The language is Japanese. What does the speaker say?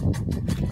何?